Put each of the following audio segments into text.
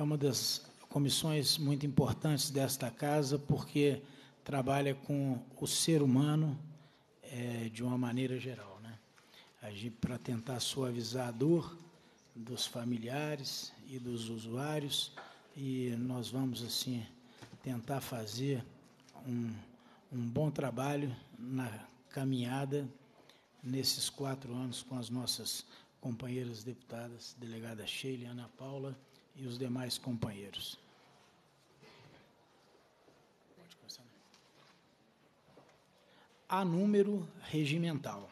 é uma das comissões muito importantes desta casa, porque trabalha com o ser humano é, de uma maneira geral, né? Agir para tentar suavizar a dor dos familiares e dos usuários, e nós vamos, assim, tentar fazer um, um bom trabalho na caminhada nesses quatro anos com as nossas companheiras deputadas, delegada Sheila e Ana Paula e os demais companheiros. A número regimental.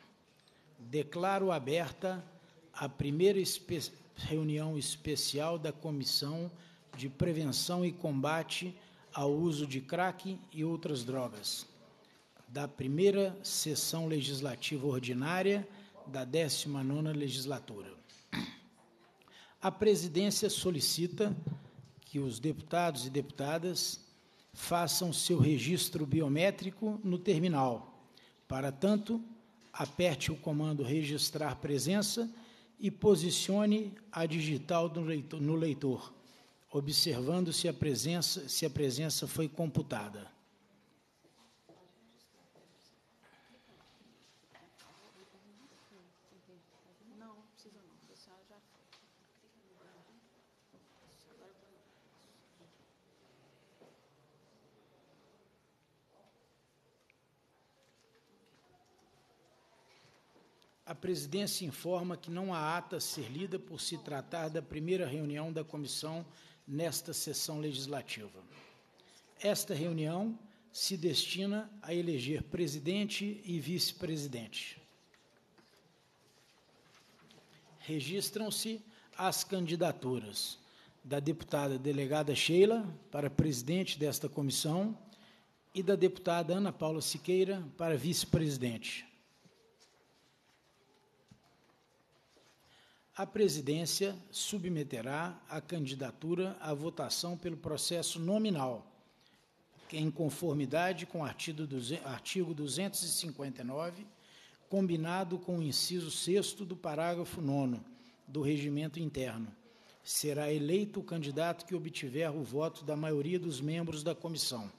Declaro aberta a primeira espe reunião especial da Comissão de Prevenção e Combate ao Uso de Crack e Outras Drogas, da primeira sessão legislativa ordinária da 19ª legislatura. A presidência solicita que os deputados e deputadas façam seu registro biométrico no terminal. Para tanto, aperte o comando registrar presença e posicione a digital no leitor, observando se a presença, se a presença foi computada. A presidência informa que não há ata a ser lida por se tratar da primeira reunião da comissão nesta sessão legislativa. Esta reunião se destina a eleger presidente e vice-presidente. Registram-se as candidaturas da deputada delegada Sheila para presidente desta comissão e da deputada Ana Paula Siqueira para vice-presidente. A presidência submeterá a candidatura à votação pelo processo nominal, em conformidade com o artigo 259, combinado com o inciso 6 do parágrafo 9 do regimento interno. Será eleito o candidato que obtiver o voto da maioria dos membros da comissão.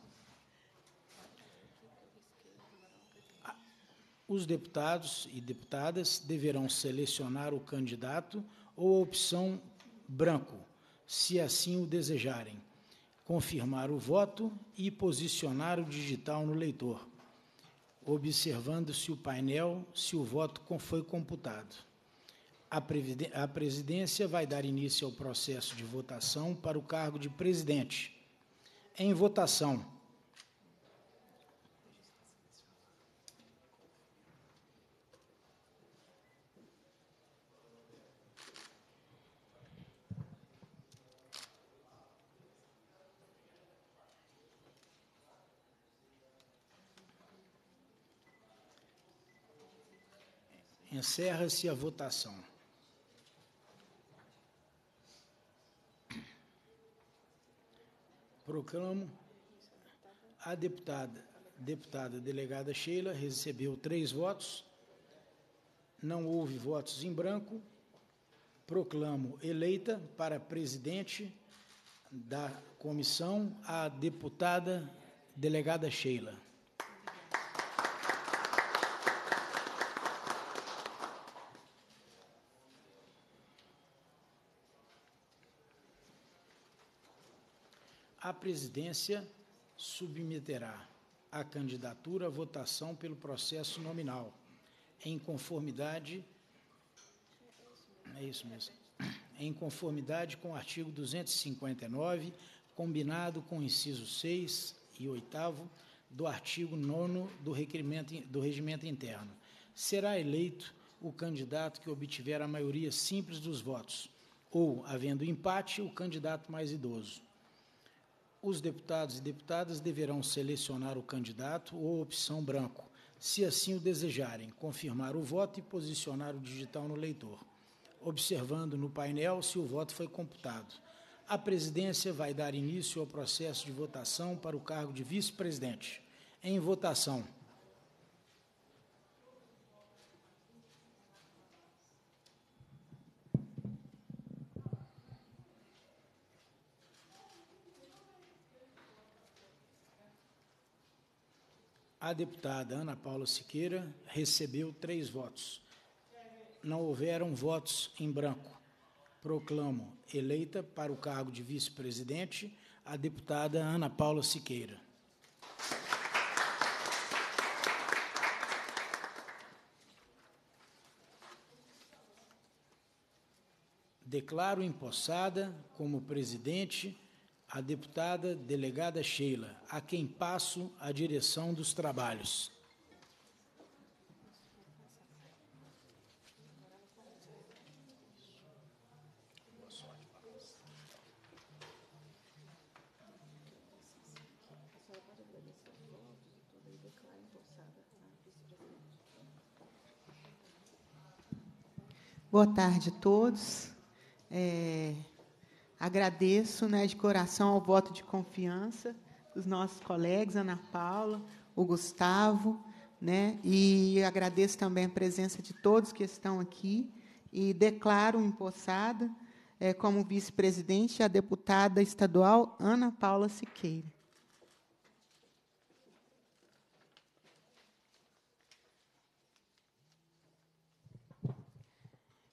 Os deputados e deputadas deverão selecionar o candidato ou a opção branco, se assim o desejarem, confirmar o voto e posicionar o digital no leitor, observando-se o painel se o voto foi computado. A presidência vai dar início ao processo de votação para o cargo de presidente. Em votação, Encerra-se a votação. Proclamo a deputada, deputada delegada Sheila recebeu três votos, não houve votos em branco. Proclamo eleita para presidente da comissão a deputada delegada Sheila. a presidência submeterá a candidatura à votação pelo processo nominal, em conformidade. É isso mesmo. Em conformidade com o artigo 259, combinado com o inciso 6 e 8 do artigo 9 do, do regimento interno. Será eleito o candidato que obtiver a maioria simples dos votos, ou, havendo empate, o candidato mais idoso os deputados e deputadas deverão selecionar o candidato ou opção branco, se assim o desejarem, confirmar o voto e posicionar o digital no leitor, observando no painel se o voto foi computado. A presidência vai dar início ao processo de votação para o cargo de vice-presidente. Em votação. A deputada Ana Paula Siqueira recebeu três votos. Não houveram votos em branco. Proclamo eleita para o cargo de vice-presidente a deputada Ana Paula Siqueira. Declaro empossada como presidente a deputada delegada Sheila, a quem passo a direção dos trabalhos. Boa tarde a todos. É, agradeço né, de coração ao voto de confiança dos nossos colegas, Ana Paula, o Gustavo, né, e agradeço também a presença de todos que estão aqui e declaro empossada é, como vice-presidente a deputada estadual Ana Paula Siqueira.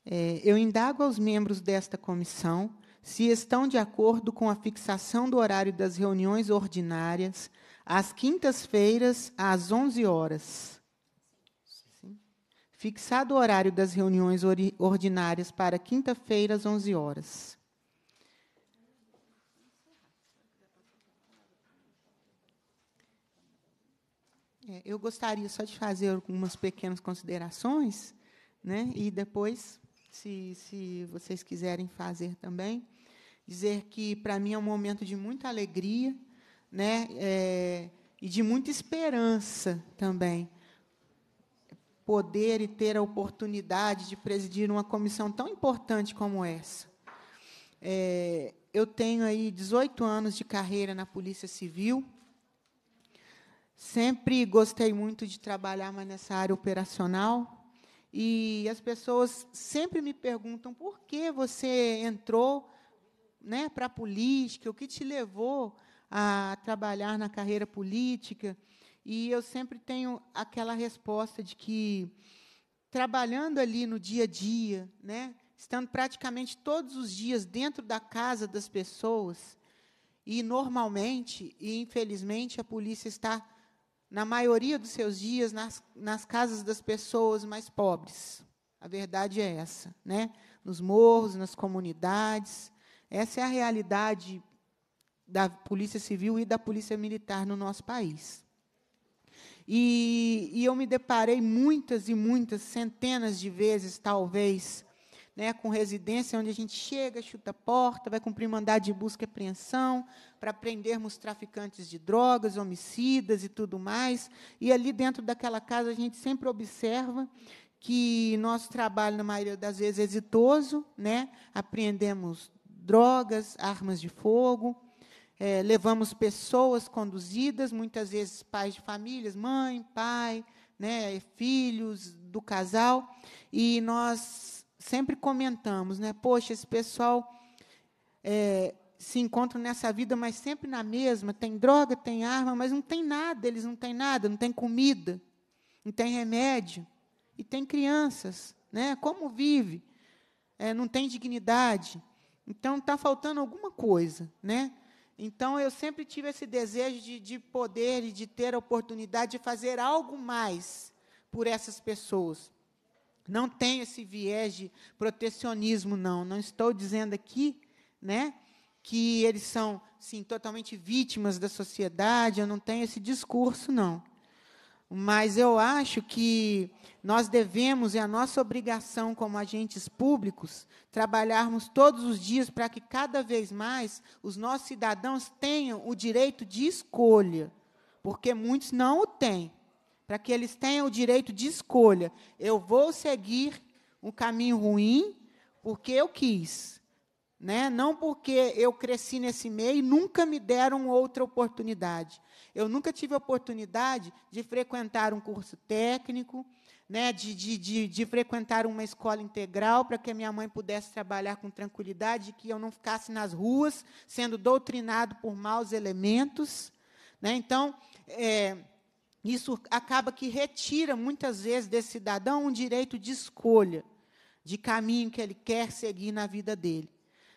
É, eu indago aos membros desta comissão se estão de acordo com a fixação do horário das reuniões ordinárias às quintas-feiras, às 11 horas. Fixado o horário das reuniões ordinárias para quinta-feira, às 11 horas. É, eu gostaria só de fazer algumas pequenas considerações, né, e depois se, se vocês quiserem fazer também. Dizer que, para mim, é um momento de muita alegria né, é, e de muita esperança também. Poder e ter a oportunidade de presidir uma comissão tão importante como essa. É, eu tenho aí 18 anos de carreira na Polícia Civil. Sempre gostei muito de trabalhar mais nessa área operacional. E as pessoas sempre me perguntam por que você entrou né, para a política, o que te levou a trabalhar na carreira política. E eu sempre tenho aquela resposta de que, trabalhando ali no dia a dia, né, estando praticamente todos os dias dentro da casa das pessoas, e normalmente e infelizmente a polícia está na maioria dos seus dias, nas, nas casas das pessoas mais pobres. A verdade é essa, né? Nos morros, nas comunidades. Essa é a realidade da Polícia Civil e da Polícia Militar no nosso país. E, e eu me deparei muitas e muitas, centenas de vezes, talvez, né, com residência, onde a gente chega, chuta a porta, vai cumprir mandado de busca e apreensão, para prendermos traficantes de drogas, homicidas e tudo mais. E ali dentro daquela casa a gente sempre observa que nosso trabalho, na maioria das vezes, é exitoso, né? apreendemos drogas, armas de fogo, é, levamos pessoas conduzidas, muitas vezes pais de famílias, mãe, pai, né, filhos do casal, e nós sempre comentamos, né? Poxa, esse pessoal é, se encontra nessa vida, mas sempre na mesma. Tem droga, tem arma, mas não tem nada. Eles não têm nada, não tem comida, não tem remédio. E tem crianças, né? Como vive? É, não tem dignidade. Então está faltando alguma coisa, né? Então eu sempre tive esse desejo de, de poder e de ter a oportunidade de fazer algo mais por essas pessoas. Não tem esse viés de protecionismo, não. Não estou dizendo aqui, né, que eles são, sim, totalmente vítimas da sociedade. Eu não tenho esse discurso, não. Mas eu acho que nós devemos, é a nossa obrigação como agentes públicos, trabalharmos todos os dias para que cada vez mais os nossos cidadãos tenham o direito de escolha, porque muitos não o têm para que eles tenham o direito de escolha. Eu vou seguir um caminho ruim porque eu quis, né? Não porque eu cresci nesse meio e nunca me deram outra oportunidade. Eu nunca tive a oportunidade de frequentar um curso técnico, né, de, de, de, de frequentar uma escola integral para que a minha mãe pudesse trabalhar com tranquilidade, que eu não ficasse nas ruas sendo doutrinado por maus elementos. Né? Então, é, isso acaba que retira, muitas vezes, desse cidadão um direito de escolha, de caminho que ele quer seguir na vida dele.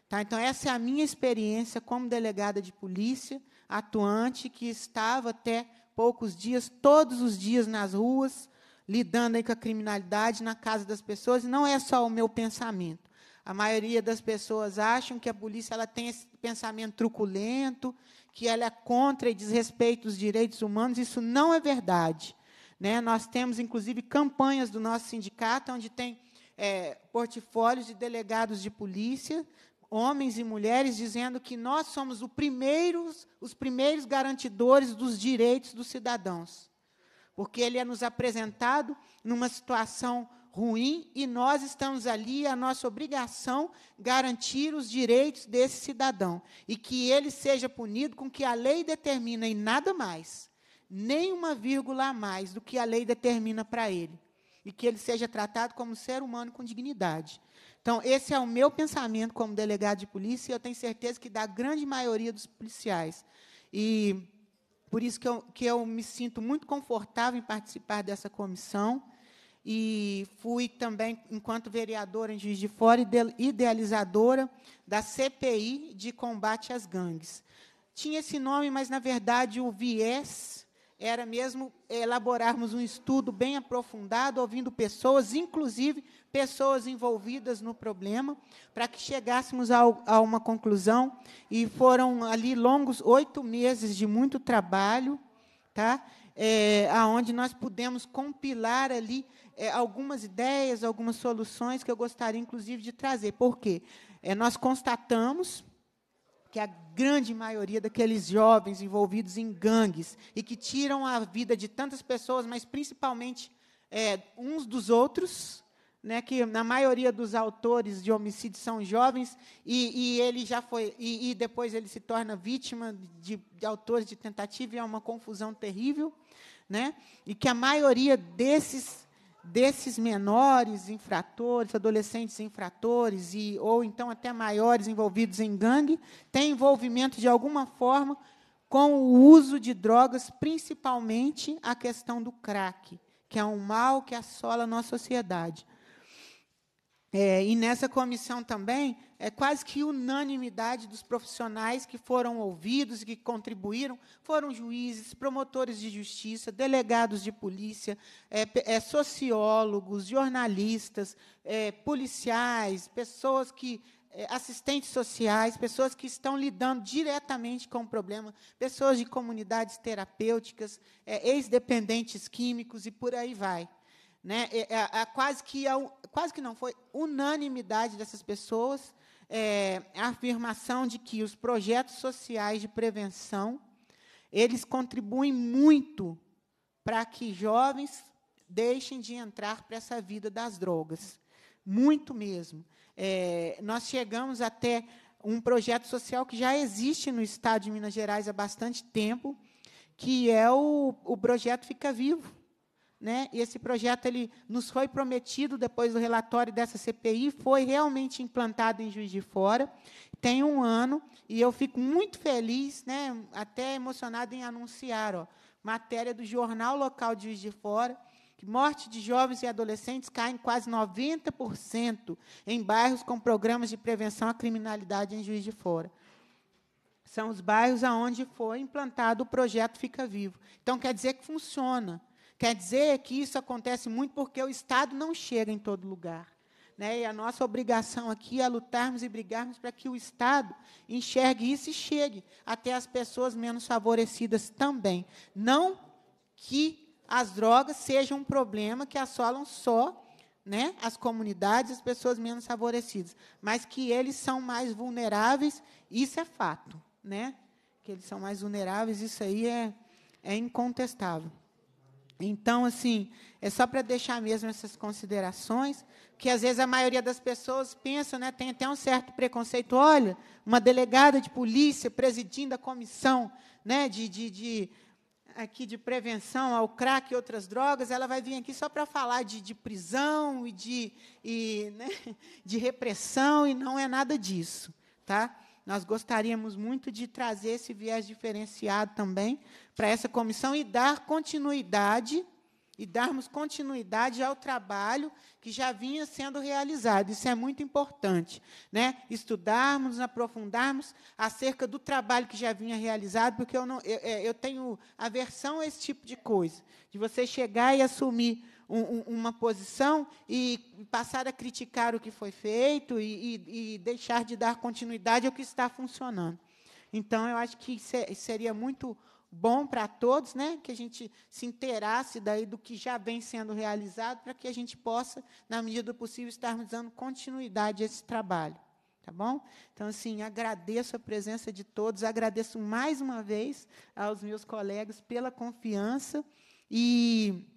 Tá? Então, essa é a minha experiência como delegada de polícia, atuante, que estava até poucos dias, todos os dias nas ruas, lidando aí com a criminalidade na casa das pessoas, e não é só o meu pensamento. A maioria das pessoas acham que a polícia ela tem esse pensamento truculento, que ela é contra e desrespeita os direitos humanos. Isso não é verdade. Né? Nós temos, inclusive, campanhas do nosso sindicato, onde tem é, portfólios de delegados de polícia, homens e mulheres, dizendo que nós somos primeiros, os primeiros garantidores dos direitos dos cidadãos. Porque ele é nos apresentado numa situação ruim e nós estamos ali, a nossa obrigação garantir os direitos desse cidadão e que ele seja punido com que a lei determina e nada mais, nem uma vírgula a mais do que a lei determina para ele e que ele seja tratado como ser humano com dignidade. Então, esse é o meu pensamento como delegado de polícia e eu tenho certeza que da grande maioria dos policiais. E por isso que eu, que eu me sinto muito confortável em participar dessa comissão e fui também, enquanto vereadora em Juiz de Fora, idealizadora da CPI de combate às gangues. Tinha esse nome, mas, na verdade, o viés era mesmo elaborarmos um estudo bem aprofundado, ouvindo pessoas, inclusive pessoas envolvidas no problema, para que chegássemos a, a, uma conclusão. E foram ali longos oito meses de muito trabalho, tá? É, aonde nós pudemos compilar ali é, algumas ideias, algumas soluções que eu gostaria, inclusive, de trazer. Por quê? É, nós constatamos que a grande maioria daqueles jovens envolvidos em gangues e que tiram a vida de tantas pessoas, mas principalmente é, uns dos outros, né, que na maioria dos autores de homicídio são jovens e, e ele já foi e, e, depois ele se torna vítima de, de autores de tentativa e é uma confusão terrível, né, e que a maioria desses desses menores infratores, adolescentes infratores e ou então até maiores envolvidos em gangue, tem envolvimento de alguma forma com o uso de drogas, principalmente a questão do crack, que é um mal que assola a nossa sociedade. É, e nessa comissão também, é quase que unanimidade dos profissionais que foram ouvidos e que contribuíram foram juízes, promotores de justiça, delegados de polícia, é, é, sociólogos, jornalistas, é, policiais, pessoas que é, assistentes sociais, pessoas que estão lidando diretamente com o problema, pessoas de comunidades terapêuticas, é, ex-dependentes químicos e por aí vai. Né? É, é, é, quase, que, quase que não foi unanimidade dessas pessoas é, a afirmação de que os projetos sociais de prevenção eles contribuem muito para que jovens deixem de entrar para essa vida das drogas. Muito mesmo. É, nós chegamos até um projeto social que já existe no Estado de Minas Gerais há bastante tempo, que é o, o projeto Fica Vivo. Né? E esse projeto ele nos foi prometido depois do relatório dessa CPI, foi realmente implantado em Juiz de Fora, tem um ano, e eu fico muito feliz, né, até emocionado em anunciar, ó, matéria do jornal local de Juiz de Fora, que morte de jovens e adolescentes cai em quase 90% em bairros com programas de prevenção à criminalidade em Juiz de Fora. São os bairros aonde foi implantado o projeto Fica Vivo. Então, quer dizer que funciona. Quer dizer que isso acontece muito porque o Estado não chega em todo lugar. Né? E a nossa obrigação aqui é lutarmos e brigarmos para que o Estado enxergue isso e chegue até as pessoas menos favorecidas também. Não que as drogas sejam um problema que assolam só né, as comunidades, as pessoas menos favorecidas, mas que eles são mais vulneráveis, isso é fato. Né? Que eles são mais vulneráveis, isso aí é, é incontestável. Então, assim, é só para deixar mesmo essas considerações, que às vezes a maioria das pessoas pensa, né, tem até um certo preconceito. Olha, uma delegada de polícia presidindo a comissão né, de, de, de aqui de prevenção ao crack e outras drogas, ela vai vir aqui só para falar de, de, prisão e de, e, né, de repressão, e não é nada disso. Tá? Nós gostaríamos muito de trazer esse viés diferenciado também para essa comissão e dar continuidade e darmos continuidade ao trabalho que já vinha sendo realizado. Isso é muito importante, né? Estudarmos, aprofundarmos acerca do trabalho que já vinha realizado, porque eu não, eu, é, eu tenho aversão a esse tipo de coisa, de você chegar e assumir um, um, uma posição e passar a criticar o que foi feito e, e, e deixar de dar continuidade ao que está funcionando. Então, eu acho que seria muito bom para todos, né, que a gente se inteirasse daí do que já vem sendo realizado, para que a gente possa, na medida do possível, estarmos dando continuidade a esse trabalho. Tá bom? Então, assim, agradeço a presença de todos, agradeço mais uma vez aos meus colegas pela confiança e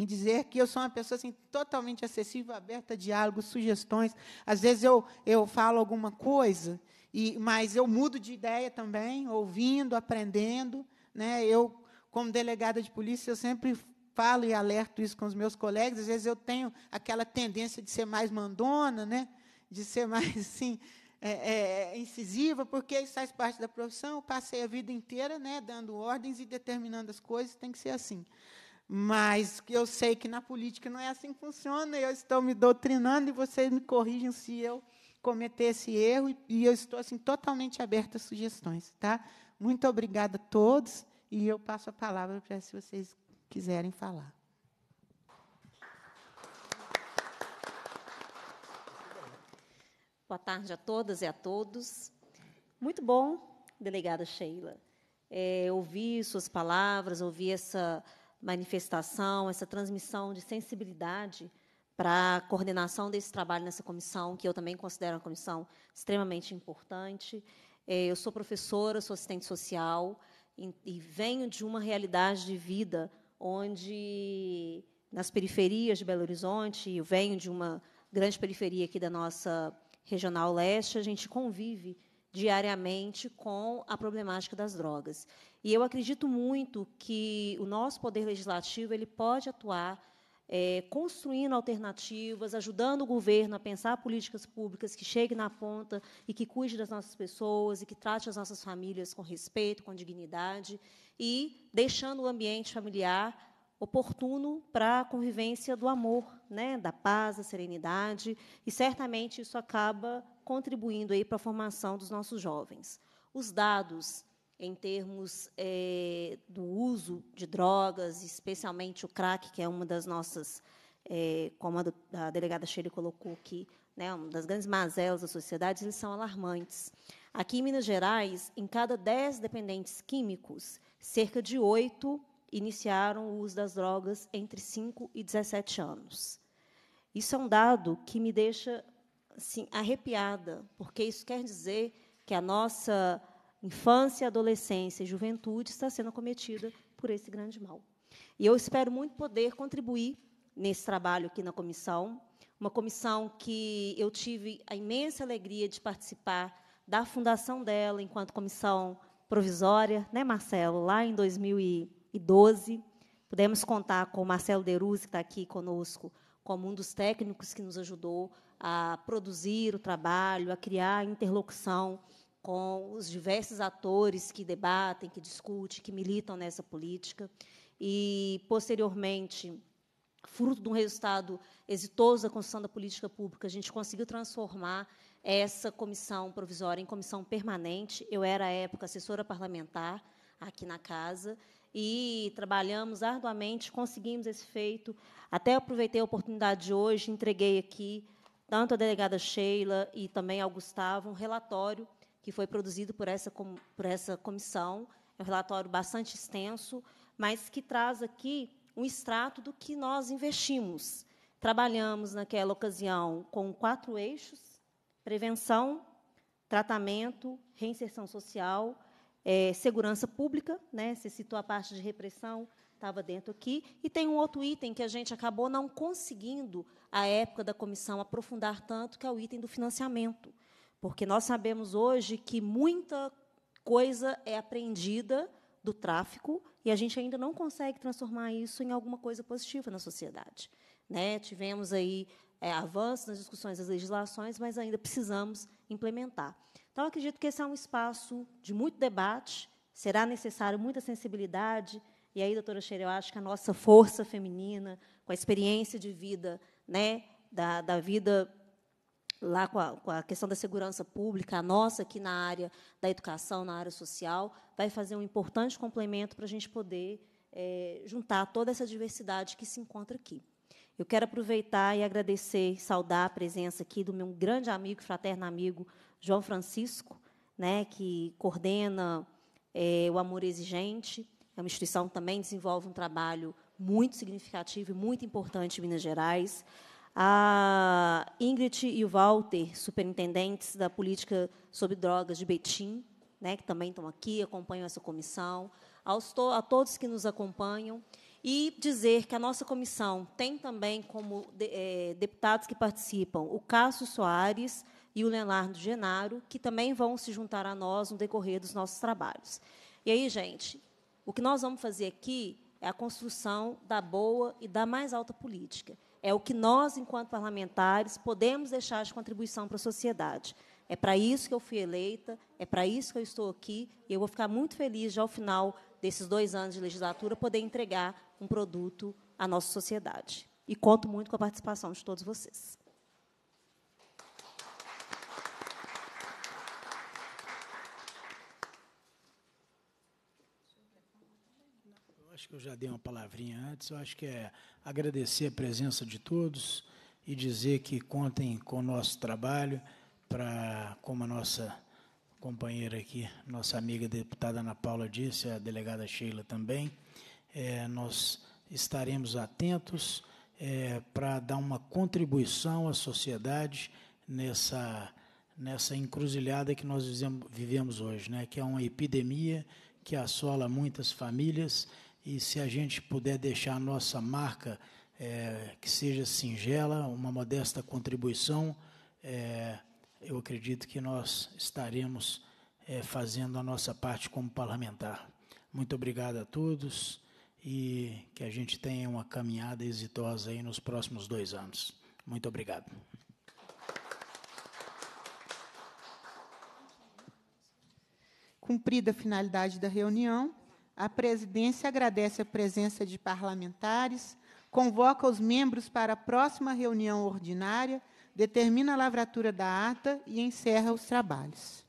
em dizer que eu sou uma pessoa assim, totalmente acessível, aberta a diálogos, sugestões. Às vezes eu, eu falo alguma coisa, e, mas eu mudo de ideia também, ouvindo, aprendendo. Né? Eu, como delegada de polícia, eu sempre falo e alerto isso com os meus colegas. Às vezes eu tenho aquela tendência de ser mais mandona, né? de ser mais assim, é, é, incisiva, porque isso faz parte da profissão. Eu passei a vida inteira né, dando ordens e determinando as coisas, tem que ser assim. Mas eu sei que na política não é assim que funciona, eu estou me doutrinando e vocês me corrijam se eu cometer esse erro, e eu estou assim totalmente aberta a sugestões. Tá? Muito obrigada a todos, e eu passo a palavra para se vocês quiserem falar. Boa tarde a todas e a todos. Muito bom, delegada Sheila, é, ouvir suas palavras, ouvir essa manifestação, essa transmissão de sensibilidade para a coordenação desse trabalho nessa comissão, que eu também considero uma comissão extremamente importante. É, eu sou professora, sou assistente social e, e venho de uma realidade de vida onde, nas periferias de Belo Horizonte, eu venho de uma grande periferia aqui da nossa regional leste, a gente convive diariamente com a problemática das drogas. E eu acredito muito que o nosso poder legislativo ele pode atuar é, construindo alternativas, ajudando o governo a pensar políticas públicas que cheguem na ponta e que cuide das nossas pessoas e que trate as nossas famílias com respeito, com dignidade e deixando o ambiente familiar oportuno para a convivência do amor, né, da paz, da serenidade, e certamente isso acaba contribuindo aí para a formação dos nossos jovens. Os dados em termos é, do uso de drogas, especialmente o crack, que é uma das nossas, é, como a, do, a delegada Sheila colocou aqui, né, uma das grandes mazelas da sociedade, eles são alarmantes. Aqui em Minas Gerais, em cada 10 dependentes químicos, cerca de 8 iniciaram o uso das drogas entre 5 e 17 anos. Isso é um dado que me deixa assim, arrepiada, porque isso quer dizer que a nossa infância, adolescência e juventude está sendo cometida por esse grande mal. E eu espero muito poder contribuir nesse trabalho aqui na comissão, uma comissão que eu tive a imensa alegria de participar da fundação dela enquanto comissão provisória, né, Marcelo, lá em 2012. Pudemos contar com o Marcelo Deruzzi, que está aqui conosco, como um dos técnicos que nos ajudou a produzir o trabalho, a criar interlocução com os diversos atores que debatem, que discutem, que militam nessa política. E, posteriormente, fruto de um resultado exitoso da construção da política pública, a gente conseguiu transformar essa comissão provisória em comissão permanente. Eu era, à época, assessora parlamentar aqui na casa e trabalhamos arduamente, conseguimos esse feito. Até aproveitei a oportunidade de hoje, entreguei aqui, tanto à delegada Sheila e também ao Gustavo, um relatório que foi produzido por essa, por essa comissão. É um relatório bastante extenso, mas que traz aqui um extrato do que nós investimos. Trabalhamos, naquela ocasião, com quatro eixos: prevenção, tratamento, reinserção social, é, segurança pública, né? Você citou a parte de repressão, estava dentro aqui, e tem um outro item que a gente acabou não conseguindo, à época da comissão, aprofundar tanto, que é o item do financiamento. Porque nós sabemos hoje que muita coisa é apreendida do tráfico e a gente ainda não consegue transformar isso em alguma coisa positiva na sociedade. Né? Tivemos aí é, avanços nas discussões das legislações, mas ainda precisamos implementar. Então, acredito que esse é um espaço de muito debate, será necessário muita sensibilidade, e aí, doutora Sheila, eu acho que a nossa força feminina, com a experiência de vida, né, da, da vida lá com a, com a, questão da segurança pública, a nossa aqui na área da educação, na área social, vai fazer um importante complemento para a gente poder é, juntar toda essa diversidade que se encontra aqui. Eu quero aproveitar e agradecer, saudar a presença aqui do meu grande amigo, fraterno amigo, João Francisco, né, que coordena é, o Amor Exigente, é uma instituição que também desenvolve um trabalho muito significativo e muito importante em Minas Gerais. A Ingrid e o Walter, superintendentes da política sobre drogas de Betim, né, que também estão aqui, acompanham essa comissão, aos to a todos que nos acompanham, e dizer que a nossa comissão tem também como de, é, deputados que participam o Cássio Soares e o Leonardo Genaro, que também vão se juntar a nós no decorrer dos nossos trabalhos. E aí, gente, o que nós vamos fazer aqui é a construção da boa e da mais alta política. É o que nós, enquanto parlamentares, podemos deixar de contribuição para a sociedade. É para isso que eu fui eleita, é para isso que eu estou aqui, e eu vou ficar muito feliz, já ao final desses dois anos de legislatura, poder entregar um produto à nossa sociedade. E conto muito com a participação de todos vocês. Que eu já dei uma palavrinha antes. Eu acho que é agradecer a presença de todos e dizer que contem com o nosso trabalho para, como a nossa companheira aqui, nossa amiga deputada Ana Paula disse, a delegada Sheila também, é, nós estaremos atentos é, para dar uma contribuição à sociedade nessa nessa encruzilhada que nós vivemos hoje, né, que é uma epidemia que assola muitas famílias e se a gente puder deixar a nossa marca, é, que seja singela, uma modesta contribuição, é, eu acredito que nós estaremos é, fazendo a nossa parte como parlamentar. Muito obrigado a todos e que a gente tenha uma caminhada exitosa aí nos próximos dois anos. Muito obrigado. Cumprida a finalidade da reunião, a presidência agradece a presença de parlamentares, convoca os membros para a próxima reunião ordinária, determina a lavratura da ata e encerra os trabalhos.